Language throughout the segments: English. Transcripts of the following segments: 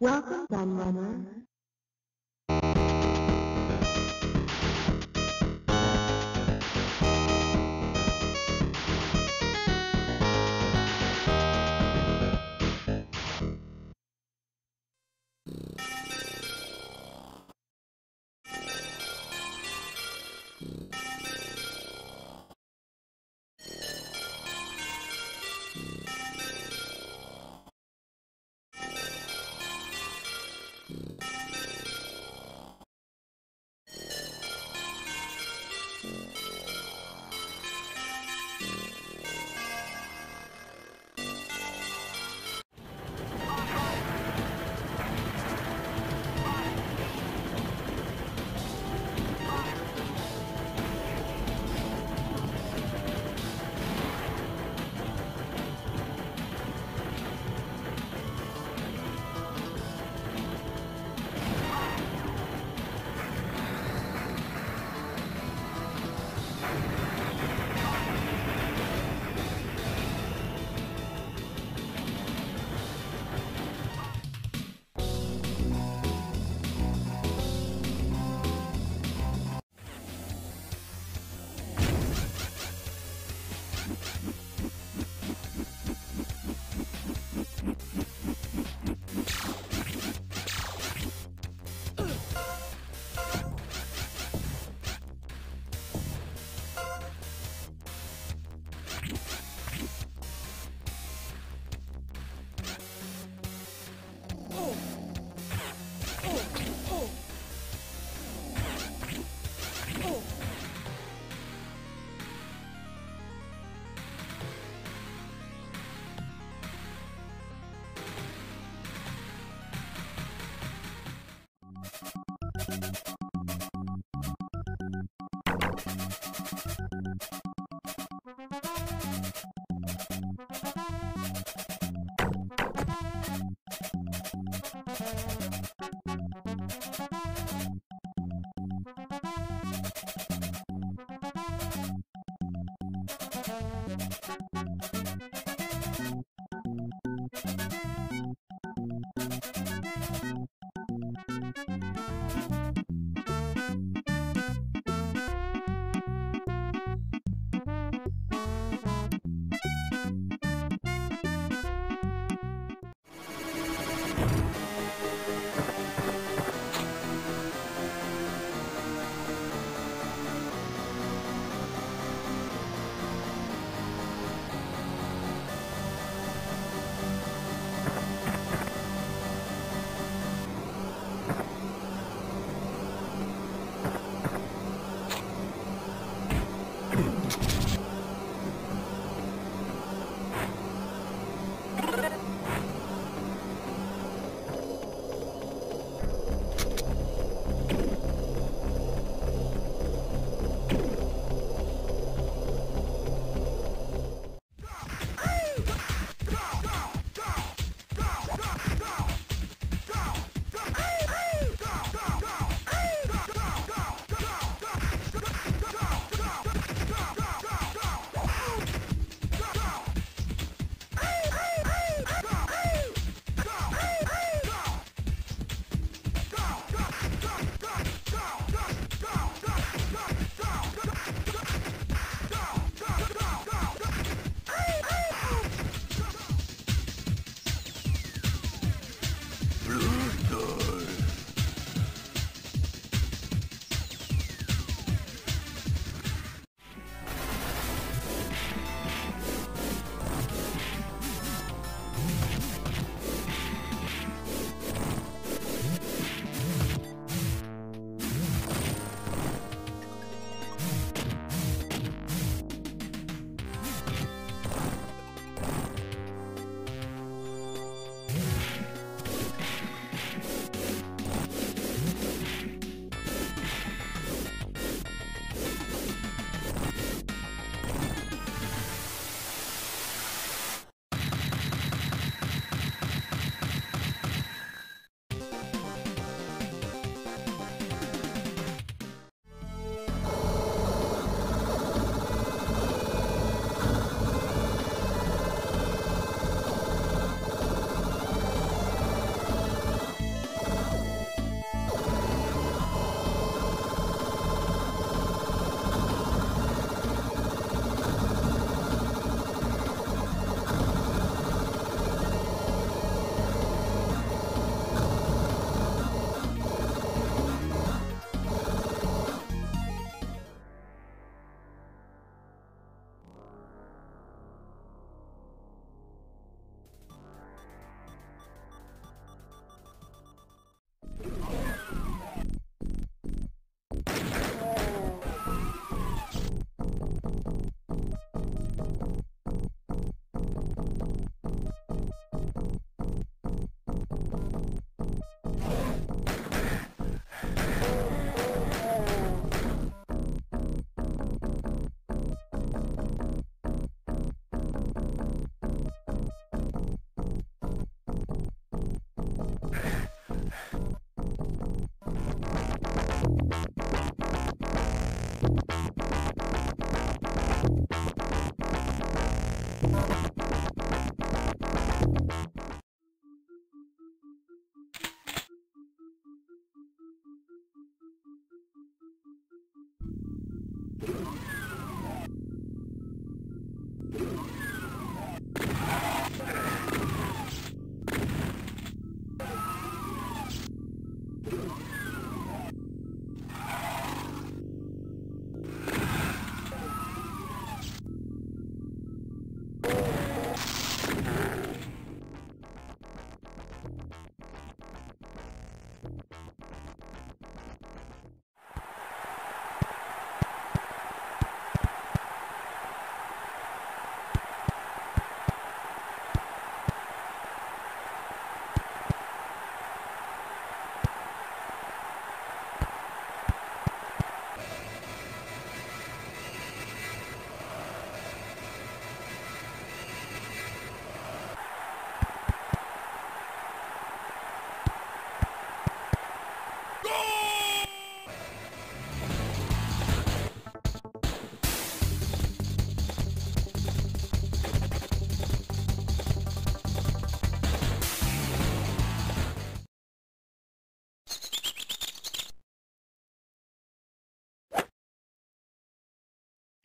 Welcome, Gunrunner.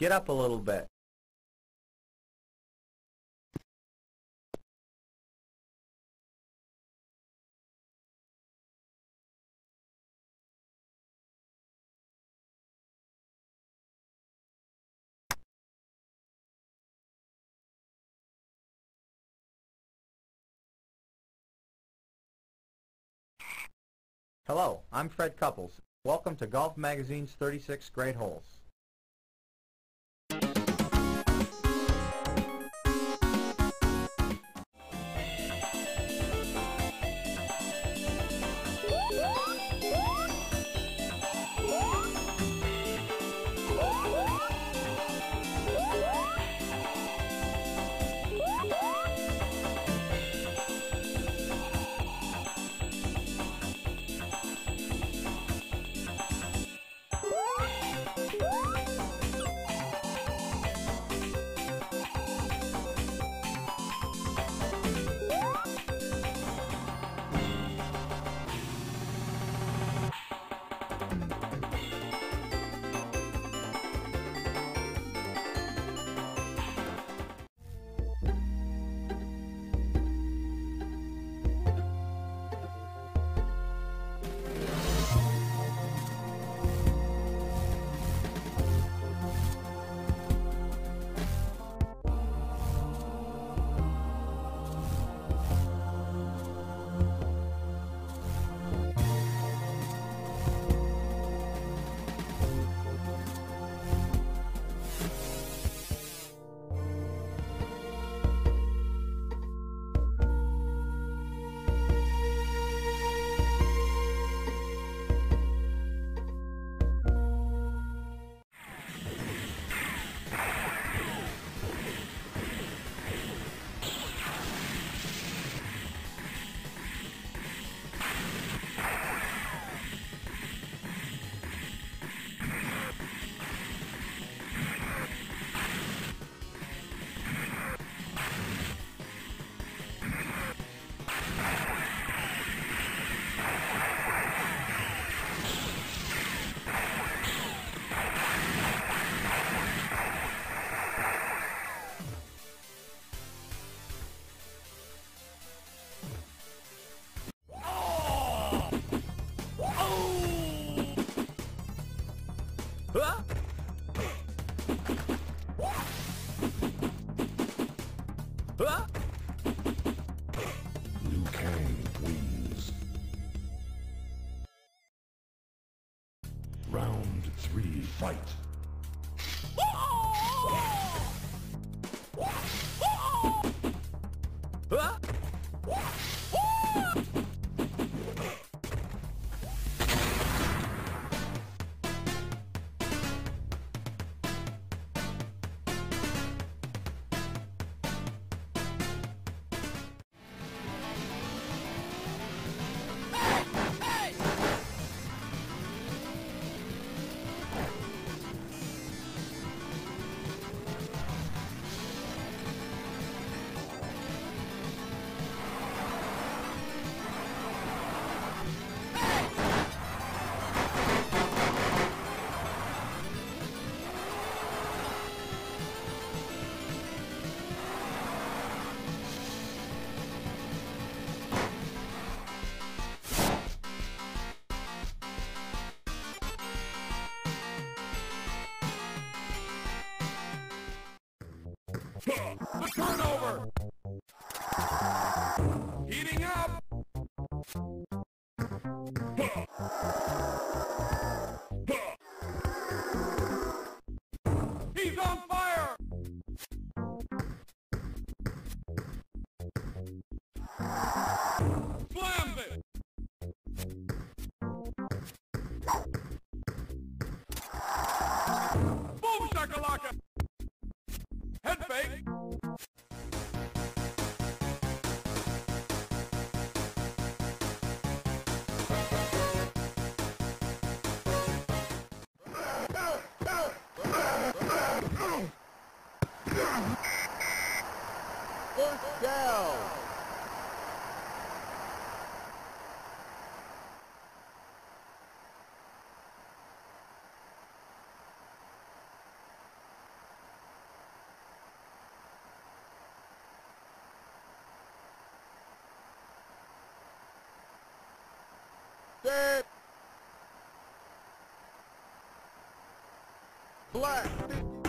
Get up a little bit. Hello, I'm Fred Couples. Welcome to Golf Magazine's 36 Great Holes. Round three, fight. Set. Black.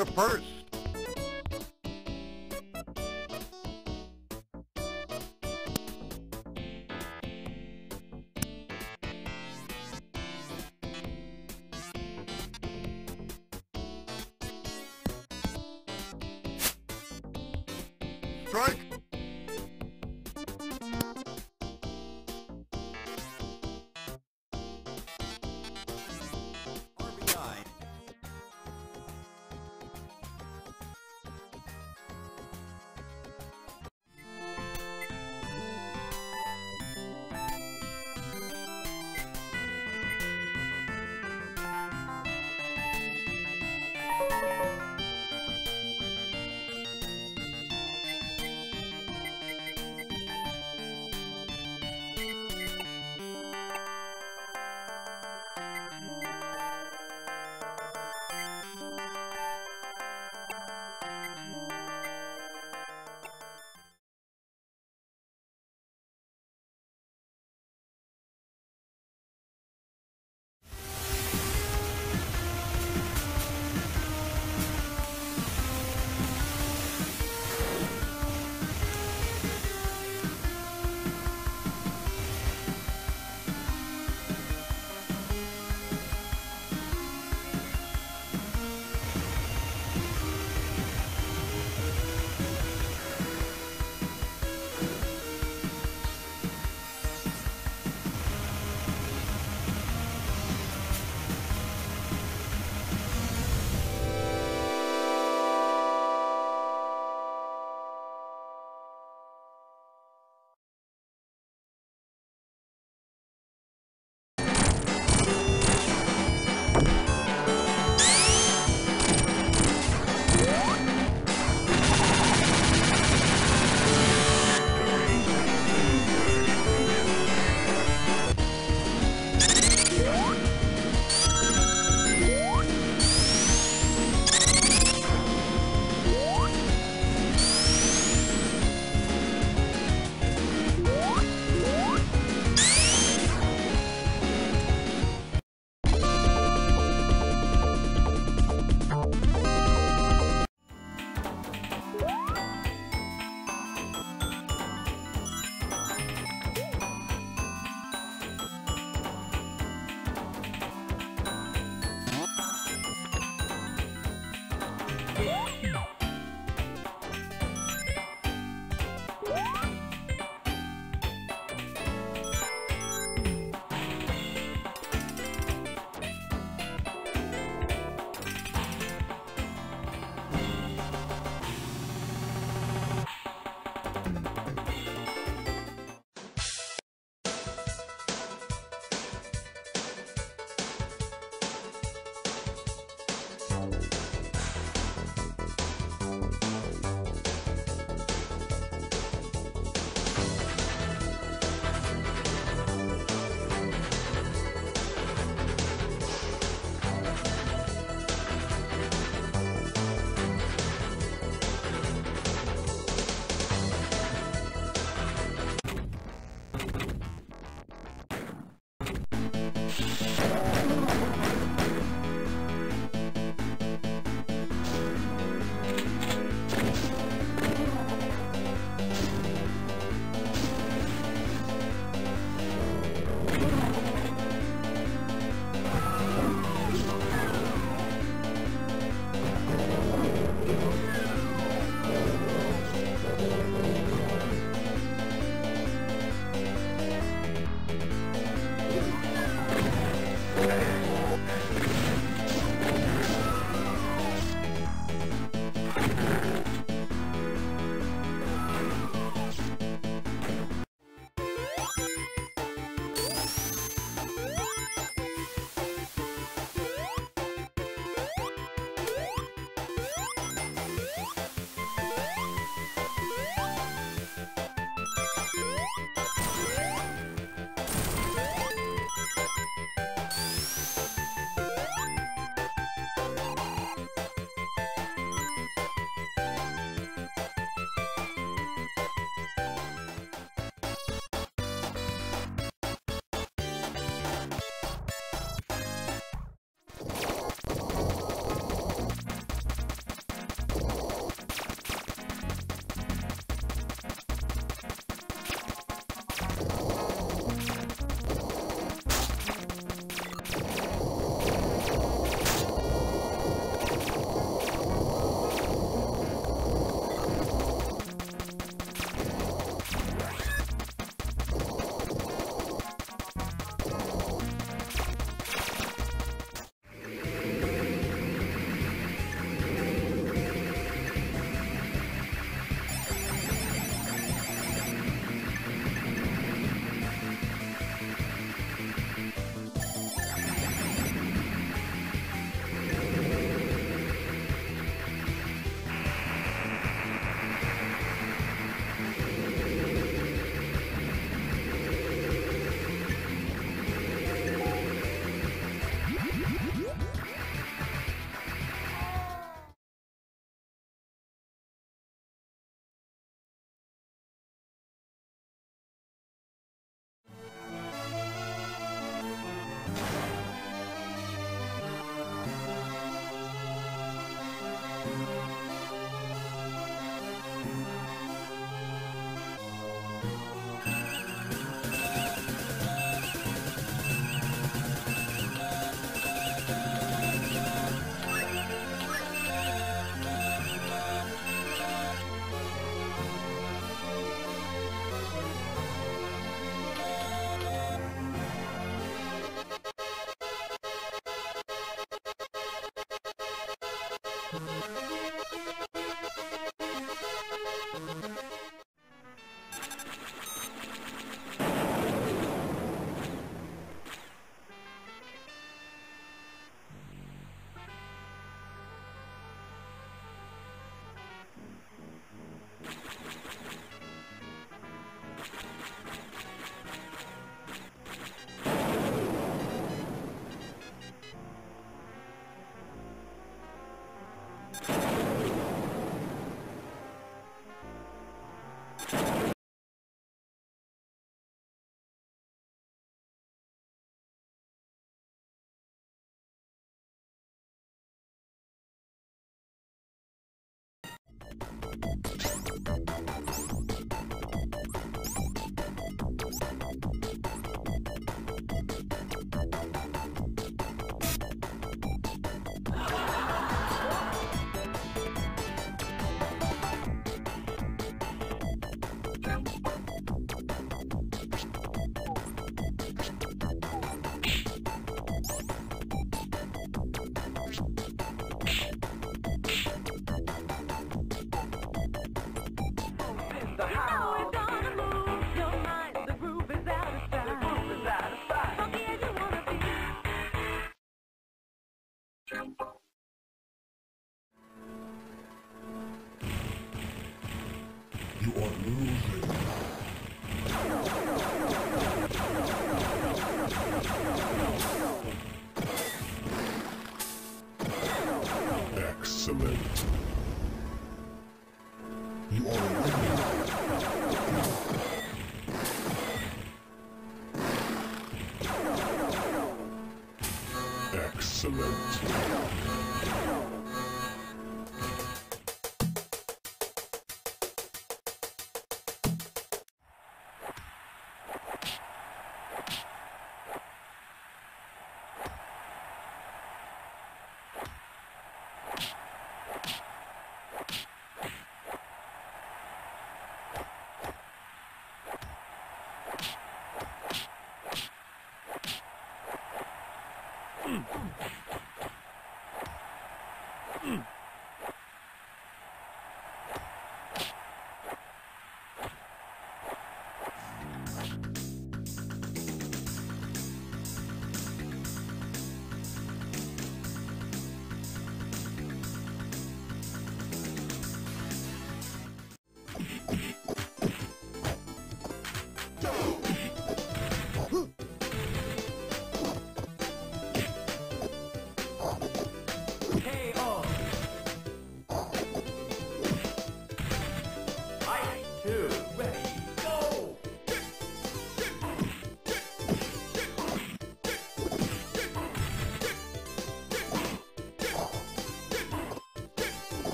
Hit first.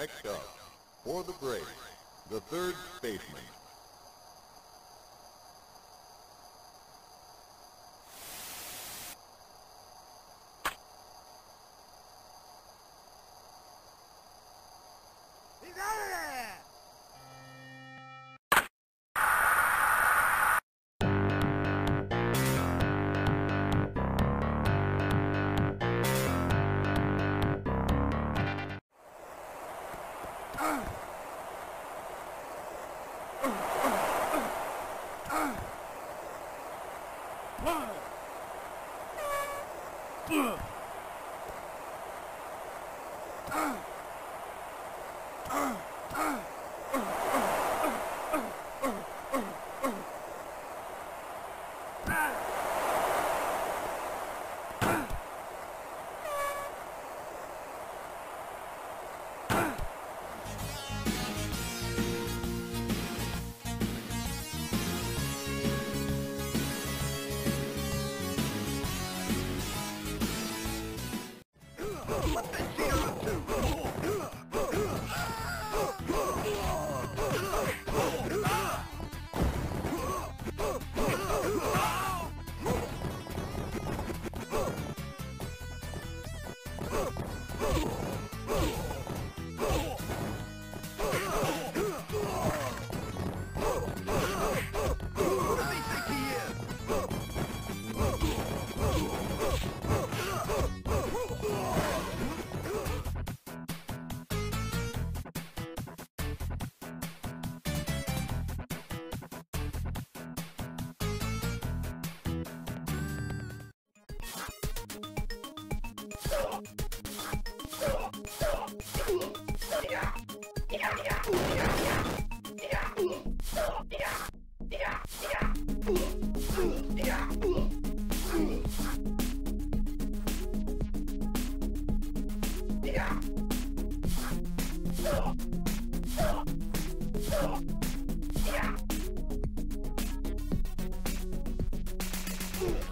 Next up, for the break, the third baseman. Yeah. Ooh.